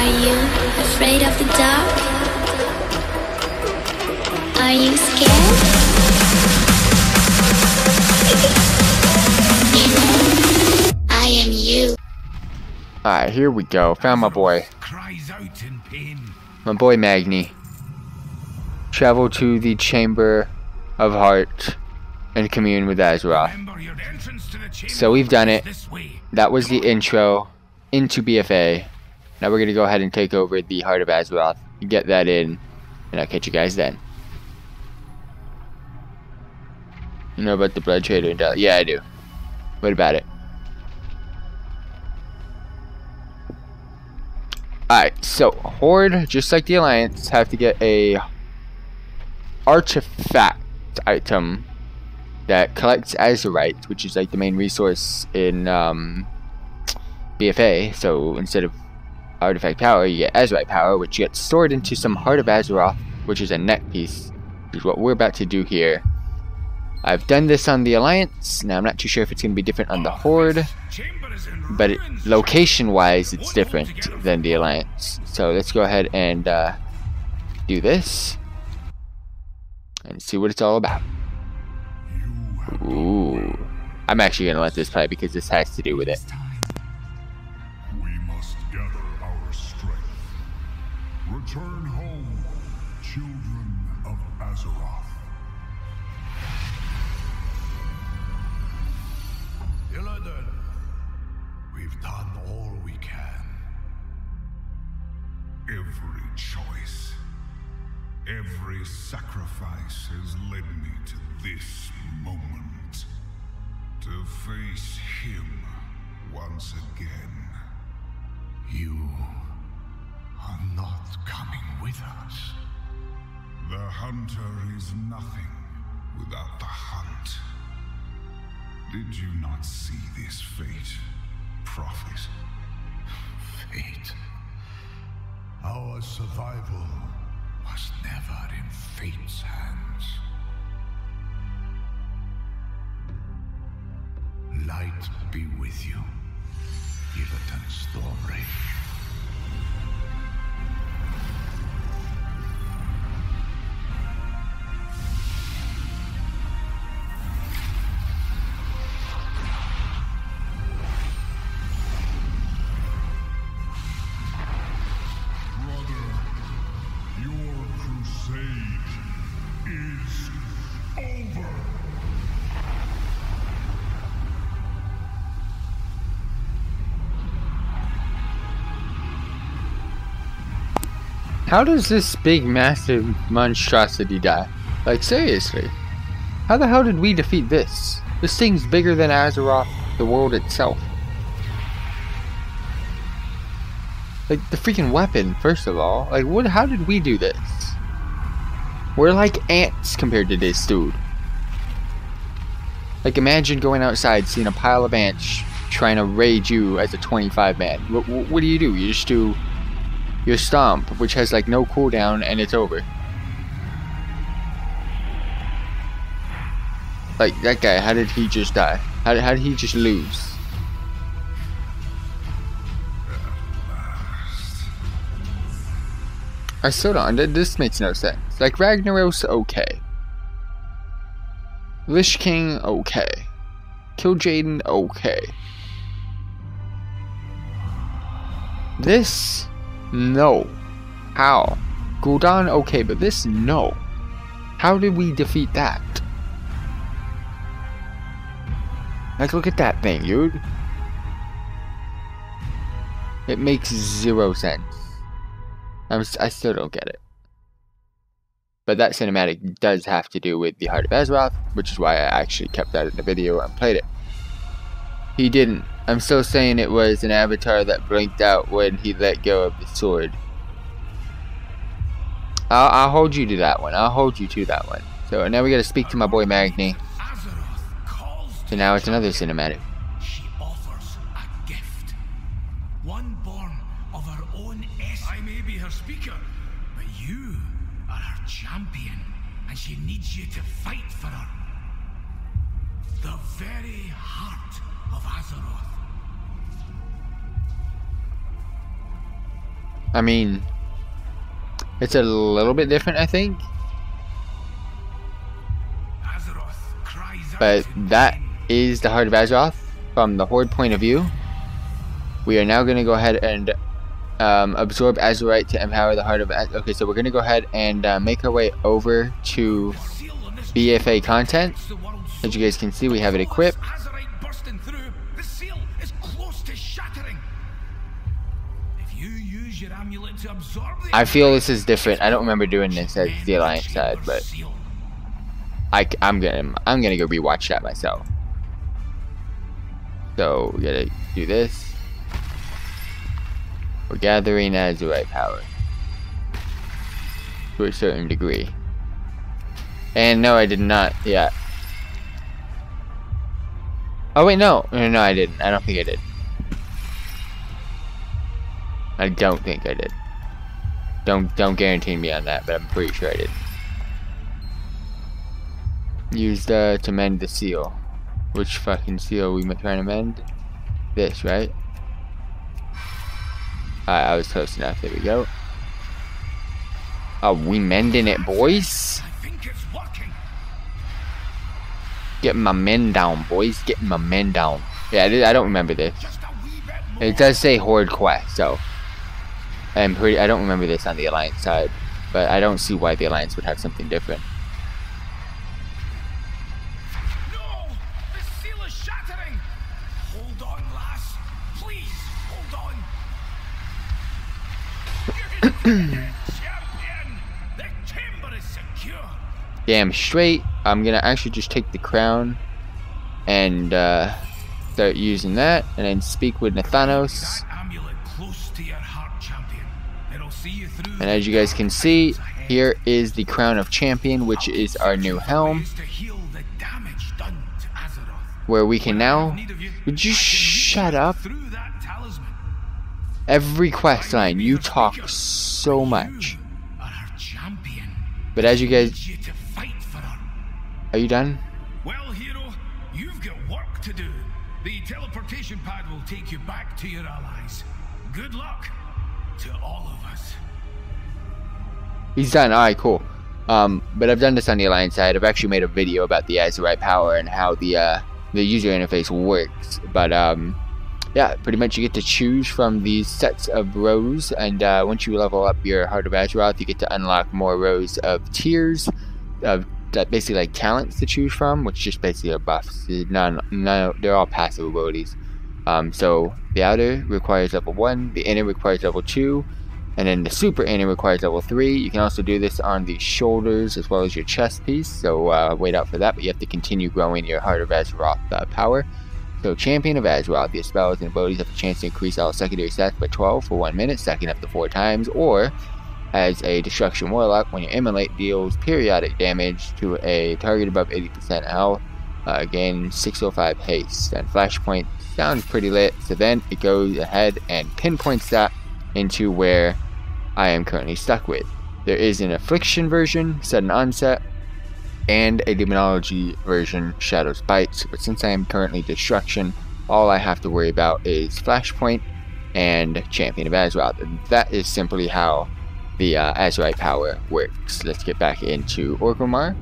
Are you afraid of the dark? Are you scared? I am you. Alright, here we go. Found my boy. Cries out in pain. My boy Magni. Travel to the Chamber of Heart and commune with Azeroth. Remember your entrance to the chamber So we've done it. That was the intro into BFA. Now we're gonna go ahead and take over the Heart of Azeroth. Get that in, and I'll catch you guys then. You know about the Blood Trader and Yeah, I do. What about it? Alright, so Horde, just like the Alliance, have to get a artifact item that collects Azerite, which is like the main resource in um, BFA. So instead of artifact power, you get Azerite power, which gets stored into some Heart of Azeroth, which is a neck piece, which is what we're about to do here. I've done this on the Alliance. Now I'm not too sure if it's going to be different on the Horde, but location-wise, it's different than the Alliance. So let's go ahead and uh, do this and see what it's all about. Ooh. I'm actually going to let this play because this has to do with it. Return home, children of Azeroth. Illidan, we've done all we can. Every choice, every sacrifice has led me to this moment. To face him once again. You not coming with us. The hunter is nothing without the hunt. Did you not see this fate, prophet? Fate. Our survival was never in fate's hands. Light be with you, Illidan Stormrage. How does this big, massive monstrosity die? Like, seriously. How the hell did we defeat this? This thing's bigger than Azeroth, the world itself. Like, the freaking weapon, first of all. Like, what? how did we do this? We're like ants compared to this dude. Like, imagine going outside, seeing a pile of ants trying to raid you as a 25 man. What, what do you do? You just do your stomp, which has like no cooldown and it's over. Like that guy, how did he just die? How did, how did he just lose? I still don't. This makes no sense. Like Ragnaros, okay. Lich King, okay. Kil'jaeden, okay. This, no. How? Gul'dan, okay, but this, no. How did we defeat that? Like, look at that thing, dude. It makes zero sense. I'm, I still don't get it. But that cinematic does have to do with the Heart of Azeroth, which is why I actually kept that in the video and played it. He didn't. I'm still saying it was an avatar that blinked out when he let go of the sword. I'll, I'll hold you to that one. I'll hold you to that one. So now we gotta speak to my boy Magni. So now it's another cinematic. She offers a gift. One born of her own essence. I may be her speaker, but you are her champion, and she needs you to fight for her. The very heart of Azeroth. I mean, it's a little bit different, I think. But that is the Heart of Azeroth from the Horde point of view. We are now going to go ahead and um, absorb Azerite to empower the Heart of Az- Okay, so we're going to go ahead and uh, make our way over to The seal on this BFA content. As you guys can see, we have it equipped. You use your amulet to absorb the I feel this is different. I don't remember doing this as the Alliance side, but. I, am gonna I'm gonna go rewatch that myself. So we gotta do this. We're gathering Azerite power to a certain degree. And no, I did not. Yeah. Oh wait, no, no, no, I didn't. I don't think I did. I don't think I did. Don't don't guarantee me on that, but I'm pretty sure I did. Used uh, to mend the seal. Which fucking seal we trying to mend? This, right? Alright, I was close enough. There we go. Are we mending it, boys? I think it's working. Getting my men down, boys. Getting my men down. Yeah, I, don't remember this. Just a wee bit more. It does say Horde Quest, so I'm pretty. I don't remember this on the Alliance side, but I don't see why the Alliance would have something different. No! The seal is shattering! Hold on, lass. Please, hold on. Champion! The chamber is secure. Damn straight. I'm gonna actually just take the crown and uh, start using that, and then speak with Nathanos. And as you guys can see, here is the crown of champion, which is our new helm, where we can now. Would you shut up? Every quest line, you talk so much. But as you guys, are you done? Well, hero, you've got work to do. The teleportation pad will take you back to your allies. Good luck to all of us. He's done. Alright, cool. Um, but I've done this on the Alliance side. I've actually made a video about the Azerite power and how the uh, the user interface works. But um, yeah, pretty much you get to choose from these sets of rows, and uh, once you level up your Heart of Azeroth, you get to unlock more rows of tiers of basically like talents to choose from, which just basically are buffs. None, none, they're all passive abilities. Um, so the outer requires level one, the inner requires level two, and then the super inner requires level 3. You can also do this on the shoulders as well as your chest piece, so uh, wait out for that, but you have to continue growing your Heart of Azeroth uh, power. So Champion of Azeroth, your spells and abilities have a chance to increase all secondary stats by 12 for 1 minute, stacking up to 4 times, or as a Destruction Warlock, when you immolate, deals periodic damage to a target above 80% health, uh, gain 605 haste. And Flashpoint sounds pretty lit, so then it goes ahead and pinpoints that into where I am currently stuck with. There is an Affliction version, Sudden Onset, and a Demonology version, Shadow's Bites, but since I am currently Destruction, all I have to worry about is Flashpoint and Champion of and that is simply how the uh, Azerite power works. Let's get back into Orgrimmar.